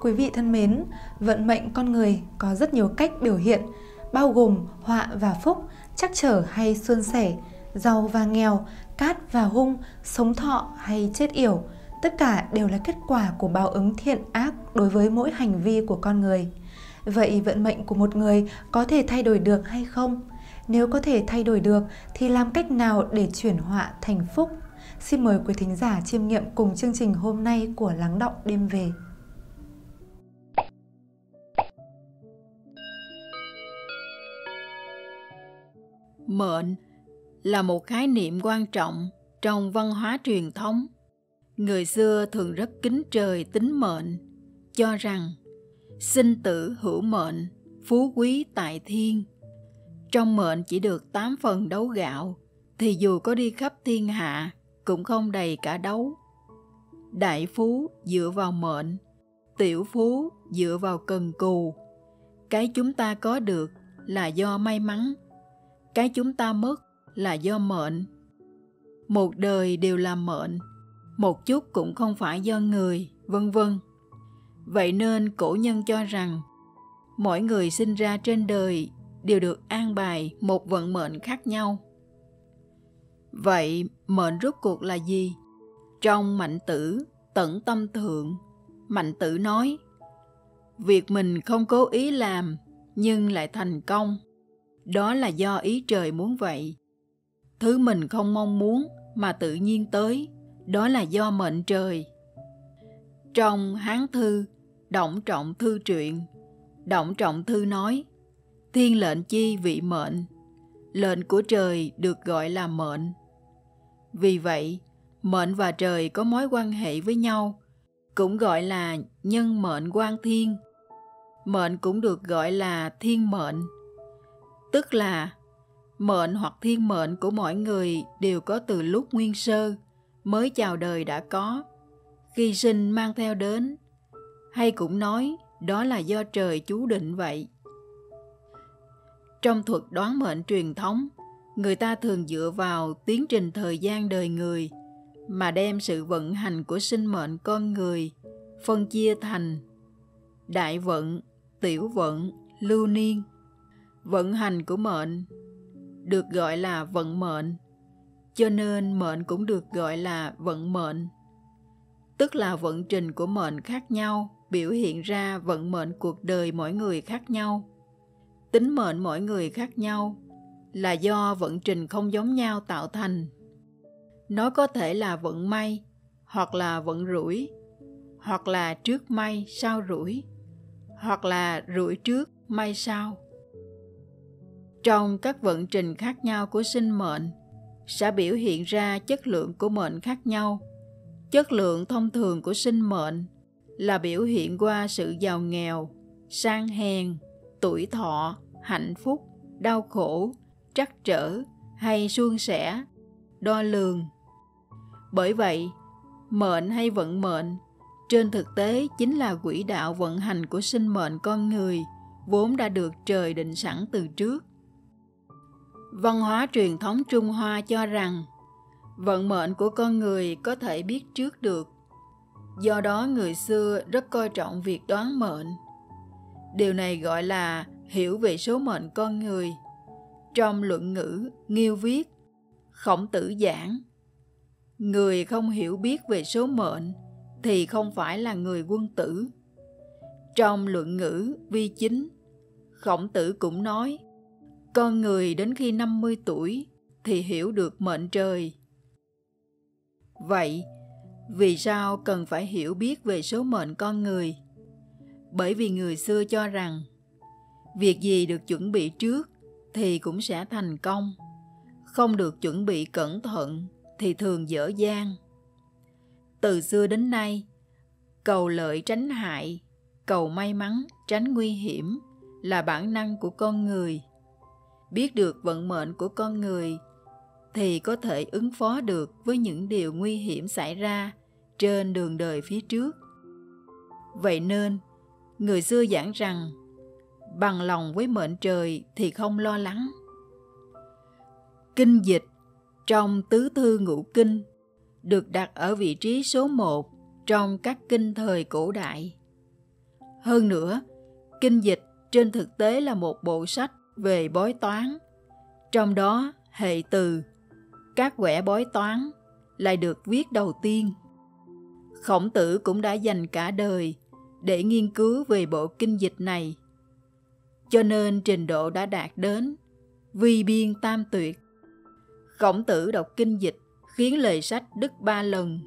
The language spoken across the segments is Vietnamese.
Quý vị thân mến, vận mệnh con người có rất nhiều cách biểu hiện, bao gồm họa và phúc, chắc trở hay xuân sẻ, giàu và nghèo, cát và hung, sống thọ hay chết yểu. Tất cả đều là kết quả của báo ứng thiện ác đối với mỗi hành vi của con người. Vậy vận mệnh của một người có thể thay đổi được hay không? Nếu có thể thay đổi được thì làm cách nào để chuyển họa thành phúc? Xin mời quý thính giả chiêm nghiệm cùng chương trình hôm nay của Lắng Động Đêm Về. Mệnh là một khái niệm quan trọng trong văn hóa truyền thống. Người xưa thường rất kính trời tính mệnh, cho rằng sinh tử hữu mệnh, phú quý tại thiên. Trong mệnh chỉ được 8 phần đấu gạo, thì dù có đi khắp thiên hạ cũng không đầy cả đấu. Đại phú dựa vào mệnh, tiểu phú dựa vào cần cù. Cái chúng ta có được là do may mắn, cái chúng ta mất là do mệnh. Một đời đều là mệnh, một chút cũng không phải do người, vân vân. Vậy nên cổ nhân cho rằng mỗi người sinh ra trên đời đều được an bài một vận mệnh khác nhau. Vậy mệnh rốt cuộc là gì? Trong mạnh tử, tận tâm thượng, mạnh tử nói Việc mình không cố ý làm nhưng lại thành công, đó là do ý trời muốn vậy. Thứ mình không mong muốn mà tự nhiên tới, đó là do mệnh trời. Trong Hán Thư, Động Trọng Thư truyện, Động Trọng Thư nói, Thiên lệnh chi vị mệnh, lệnh của trời được gọi là mệnh. Vì vậy, mệnh và trời có mối quan hệ với nhau, cũng gọi là nhân mệnh quan thiên. Mệnh cũng được gọi là thiên mệnh, tức là mệnh hoặc thiên mệnh của mỗi người đều có từ lúc nguyên sơ mới chào đời đã có, khi sinh mang theo đến, hay cũng nói đó là do trời chú định vậy. Trong thuật đoán mệnh truyền thống, người ta thường dựa vào tiến trình thời gian đời người mà đem sự vận hành của sinh mệnh con người phân chia thành đại vận, tiểu vận, lưu niên. Vận hành của mệnh được gọi là vận mệnh, cho nên mệnh cũng được gọi là vận mệnh. Tức là vận trình của mệnh khác nhau biểu hiện ra vận mệnh cuộc đời mỗi người khác nhau. Tính mệnh mỗi người khác nhau là do vận trình không giống nhau tạo thành. Nó có thể là vận may, hoặc là vận rủi, hoặc là trước may sau rủi, hoặc là rủi trước may sau. Trong các vận trình khác nhau của sinh mệnh sẽ biểu hiện ra chất lượng của mệnh khác nhau. Chất lượng thông thường của sinh mệnh là biểu hiện qua sự giàu nghèo, sang hèn, tuổi thọ, hạnh phúc, đau khổ, trắc trở hay suôn sẻ, đo lường. Bởi vậy, mệnh hay vận mệnh trên thực tế chính là quỹ đạo vận hành của sinh mệnh con người vốn đã được trời định sẵn từ trước. Văn hóa truyền thống Trung Hoa cho rằng vận mệnh của con người có thể biết trước được. Do đó người xưa rất coi trọng việc đoán mệnh. Điều này gọi là hiểu về số mệnh con người – trong luận ngữ, Nghiêu viết, khổng tử giảng, người không hiểu biết về số mệnh thì không phải là người quân tử. Trong luận ngữ vi chính, khổng tử cũng nói, con người đến khi 50 tuổi thì hiểu được mệnh trời. Vậy, vì sao cần phải hiểu biết về số mệnh con người? Bởi vì người xưa cho rằng, việc gì được chuẩn bị trước thì cũng sẽ thành công không được chuẩn bị cẩn thận thì thường dở dang từ xưa đến nay cầu lợi tránh hại cầu may mắn tránh nguy hiểm là bản năng của con người biết được vận mệnh của con người thì có thể ứng phó được với những điều nguy hiểm xảy ra trên đường đời phía trước vậy nên người xưa giảng rằng bằng lòng với mệnh trời thì không lo lắng. Kinh dịch trong tứ thư ngũ kinh được đặt ở vị trí số một trong các kinh thời cổ đại. Hơn nữa, kinh dịch trên thực tế là một bộ sách về bói toán. Trong đó, hệ từ, các quẻ bói toán lại được viết đầu tiên. Khổng tử cũng đã dành cả đời để nghiên cứu về bộ kinh dịch này. Cho nên trình độ đã đạt đến vi biên tam tuyệt. Khổng tử đọc kinh dịch khiến lời sách đứt ba lần.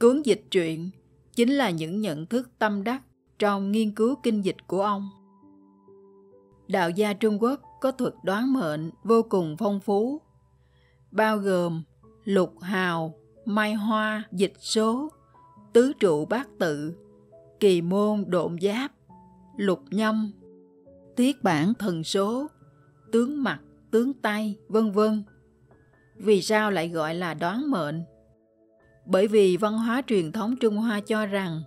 Cuốn dịch truyện chính là những nhận thức tâm đắc trong nghiên cứu kinh dịch của ông. Đạo gia Trung Quốc có thuật đoán mệnh vô cùng phong phú, bao gồm lục hào, mai hoa, dịch số, tứ trụ bát tự, kỳ môn độn giáp, lục nhâm, tiết bản thần số, tướng mặt, tướng tay, vân vân. Vì sao lại gọi là đoán mệnh? Bởi vì văn hóa truyền thống Trung Hoa cho rằng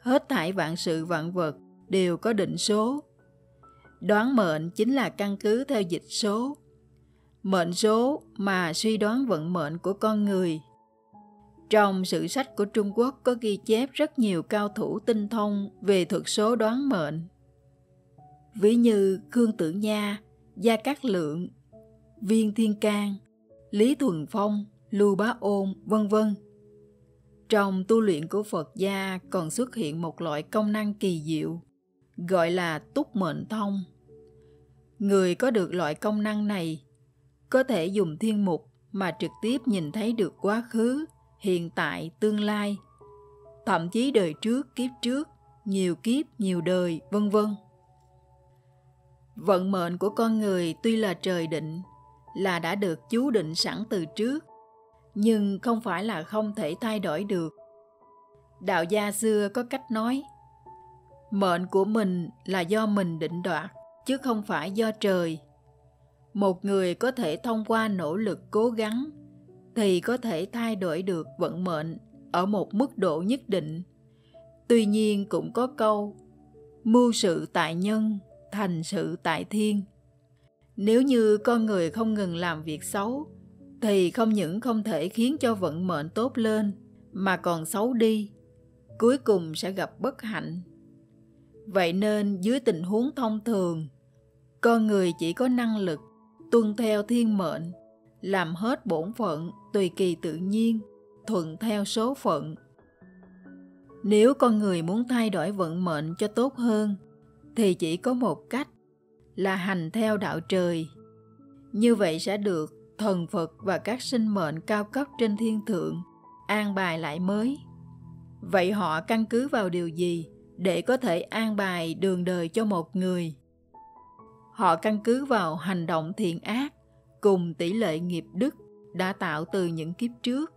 hết thảy vạn sự vạn vật đều có định số. Đoán mệnh chính là căn cứ theo dịch số. Mệnh số mà suy đoán vận mệnh của con người. Trong sử sách của Trung Quốc có ghi chép rất nhiều cao thủ tinh thông về thuật số đoán mệnh. Ví như Khương Tử Nha, Gia Cát Lượng, Viên Thiên Can, Lý Thuần Phong, Lưu Bá Ôn, vân vân. Trong tu luyện của Phật gia còn xuất hiện một loại công năng kỳ diệu, gọi là túc mệnh thông. Người có được loại công năng này có thể dùng thiên mục mà trực tiếp nhìn thấy được quá khứ, hiện tại, tương lai, thậm chí đời trước, kiếp trước, nhiều kiếp, nhiều đời, vân vân. Vận mệnh của con người tuy là trời định, là đã được chú định sẵn từ trước, nhưng không phải là không thể thay đổi được. Đạo gia xưa có cách nói, mệnh của mình là do mình định đoạt, chứ không phải do trời. Một người có thể thông qua nỗ lực cố gắng thì có thể thay đổi được vận mệnh ở một mức độ nhất định. Tuy nhiên cũng có câu, mưu sự tại nhân, thành sự tại thiên. Nếu như con người không ngừng làm việc xấu, thì không những không thể khiến cho vận mệnh tốt lên, mà còn xấu đi, cuối cùng sẽ gặp bất hạnh. Vậy nên dưới tình huống thông thường, con người chỉ có năng lực tuân theo thiên mệnh, làm hết bổn phận tùy kỳ tự nhiên, thuận theo số phận. Nếu con người muốn thay đổi vận mệnh cho tốt hơn, thì chỉ có một cách là hành theo đạo trời. Như vậy sẽ được thần Phật và các sinh mệnh cao cấp trên thiên thượng an bài lại mới. Vậy họ căn cứ vào điều gì để có thể an bài đường đời cho một người? Họ căn cứ vào hành động thiện ác cùng tỷ lệ nghiệp đức đã tạo từ những kiếp trước.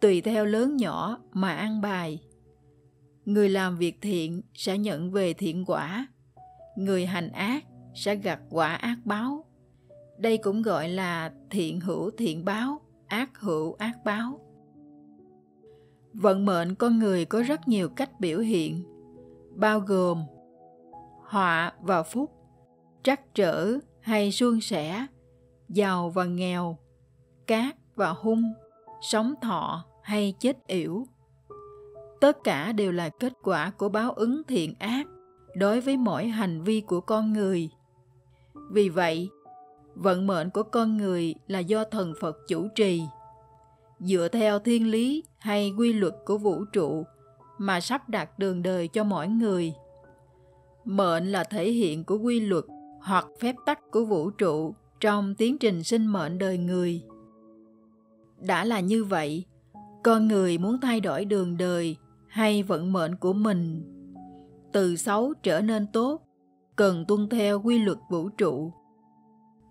Tùy theo lớn nhỏ mà ăn bài. Người làm việc thiện sẽ nhận về thiện quả, người hành ác sẽ gặt quả ác báo. Đây cũng gọi là thiện hữu thiện báo, ác hữu ác báo. Vận mệnh con người có rất nhiều cách biểu hiện, bao gồm họa và phúc, trắc trở hay suôn sẻ, giàu và nghèo, cát và hung, sống thọ hay chết yểu. Tất cả đều là kết quả của báo ứng thiện ác đối với mỗi hành vi của con người. Vì vậy, vận mệnh của con người là do thần Phật chủ trì. Dựa theo thiên lý hay quy luật của vũ trụ mà sắp đặt đường đời cho mỗi người. Mệnh là thể hiện của quy luật hoặc phép tắc của vũ trụ trong tiến trình sinh mệnh đời người. Đã là như vậy, con người muốn thay đổi đường đời hay vận mệnh của mình từ xấu trở nên tốt cần tuân theo quy luật vũ trụ.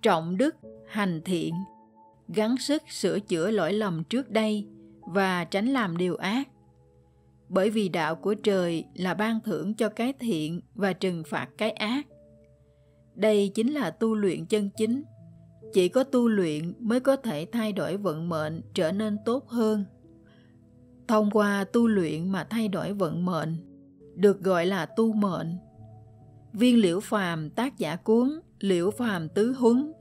Trọng đức hành thiện gắng sức sửa chữa lỗi lầm trước đây và tránh làm điều ác. Bởi vì đạo của trời là ban thưởng cho cái thiện và trừng phạt cái ác đây chính là tu luyện chân chính. Chỉ có tu luyện mới có thể thay đổi vận mệnh trở nên tốt hơn. Thông qua tu luyện mà thay đổi vận mệnh, được gọi là tu mệnh. Viên liễu phàm tác giả cuốn liễu phàm tứ huấn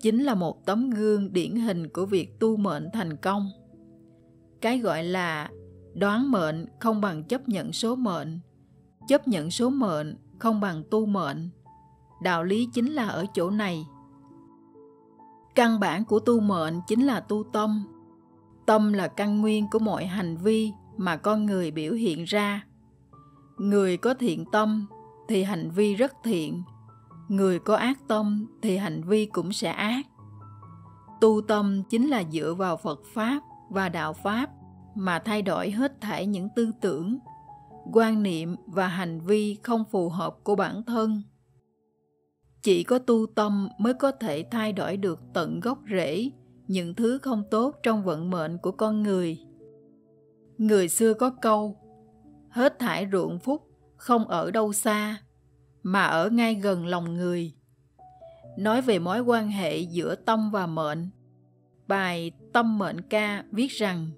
chính là một tấm gương điển hình của việc tu mệnh thành công. Cái gọi là đoán mệnh không bằng chấp nhận số mệnh, chấp nhận số mệnh không bằng tu mệnh đạo lý chính là ở chỗ này. Căn bản của tu mệnh chính là tu tâm. Tâm là căn nguyên của mọi hành vi mà con người biểu hiện ra. Người có thiện tâm thì hành vi rất thiện. Người có ác tâm thì hành vi cũng sẽ ác. Tu tâm chính là dựa vào phật pháp và đạo pháp mà thay đổi hết thảy những tư tưởng, quan niệm và hành vi không phù hợp của bản thân chỉ có tu tâm mới có thể thay đổi được tận gốc rễ, những thứ không tốt trong vận mệnh của con người. Người xưa có câu, hết thải ruộng phúc không ở đâu xa, mà ở ngay gần lòng người. Nói về mối quan hệ giữa tâm và mệnh, bài tâm mệnh ca viết rằng,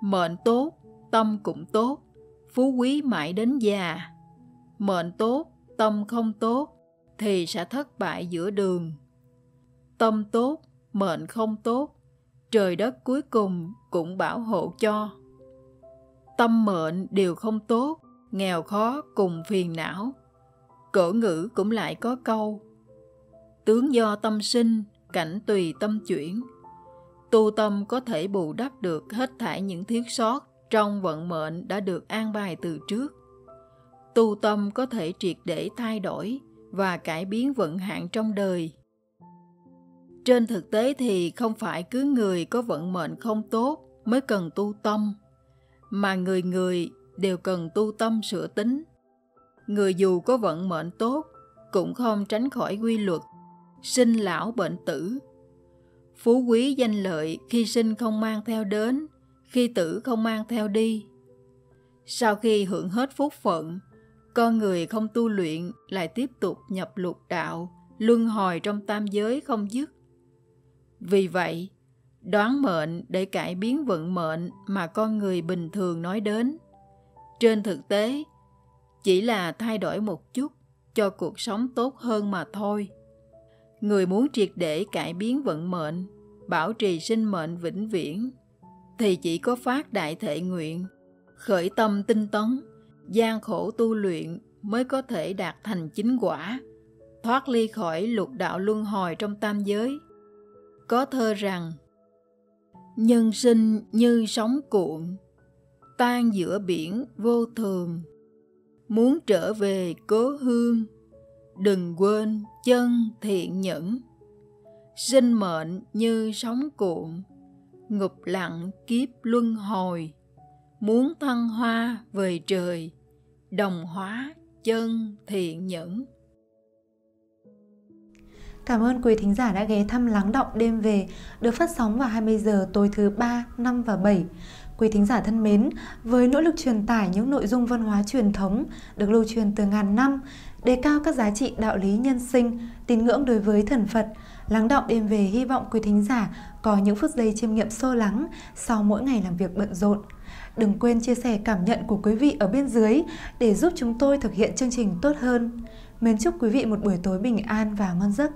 mệnh tốt, tâm cũng tốt, phú quý mãi đến già. Mệnh tốt, tâm không tốt thì sẽ thất bại giữa đường. Tâm tốt, mệnh không tốt, trời đất cuối cùng cũng bảo hộ cho. Tâm mệnh đều không tốt, nghèo khó cùng phiền não. Cổ ngữ cũng lại có câu, tướng do tâm sinh, cảnh tùy tâm chuyển. Tu tâm có thể bù đắp được hết thảy những thiếu sót trong vận mệnh đã được an bài từ trước. Tu tâm có thể triệt để thay đổi và cải biến vận hạn trong đời. Trên thực tế thì không phải cứ người có vận mệnh không tốt mới cần tu tâm, mà người người đều cần tu tâm sửa tính. Người dù có vận mệnh tốt cũng không tránh khỏi quy luật sinh lão bệnh tử. Phú quý danh lợi khi sinh không mang theo đến, khi tử không mang theo đi. Sau khi hưởng hết phúc phận con người không tu luyện, lại tiếp tục nhập lục đạo, luân hồi trong tam giới không dứt. Vì vậy, đoán mệnh để cải biến vận mệnh mà con người bình thường nói đến. Trên thực tế, chỉ là thay đổi một chút cho cuộc sống tốt hơn mà thôi. Người muốn triệt để cải biến vận mệnh, bảo trì sinh mệnh vĩnh viễn, thì chỉ có phát đại thệ nguyện, khởi tâm tinh tấn gian khổ tu luyện mới có thể đạt thành chính quả, thoát ly khỏi lục đạo luân hồi trong tam giới. Có thơ rằng, nhân sinh như sóng cuộn, tan giữa biển vô thường. Muốn trở về cố hương, đừng quên chân thiện nhẫn. Sinh mệnh như sóng cuộn, ngục lặng kiếp luân hồi. Muốn thăng hoa về trời đồng hóa chân thiện nhẫn Cảm ơn quý thính giả đã ghé thăm Lắng Động Đêm Về được phát sóng vào 20 giờ tối thứ 3, 5 và 7. Quý thính giả thân mến, với nỗ lực truyền tải những nội dung văn hóa truyền thống được lưu truyền từ ngàn năm, đề cao các giá trị đạo lý nhân sinh, tín ngưỡng đối với thần Phật, Lắng Động Đêm Về, hy vọng quý thính giả có những phút giây chiêm nghiệm sâu lắng sau mỗi ngày làm việc bận rộn. Đừng quên chia sẻ cảm nhận của quý vị ở bên dưới để giúp chúng tôi thực hiện chương trình tốt hơn. Mến chúc quý vị một buổi tối bình an và ngon giấc.